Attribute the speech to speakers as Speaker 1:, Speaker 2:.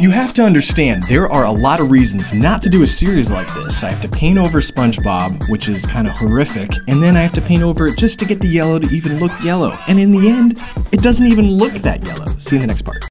Speaker 1: You have to understand, there are a lot of reasons not to do a series like this. I have to paint over SpongeBob, which is kind of horrific, and then I have to paint over it just to get the yellow to even look yellow. And in the end, it doesn't even look that yellow. See you in the next part.